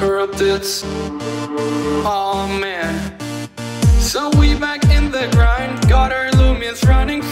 Corrupted. Oh man. So we back in the grind. Got our Lumions running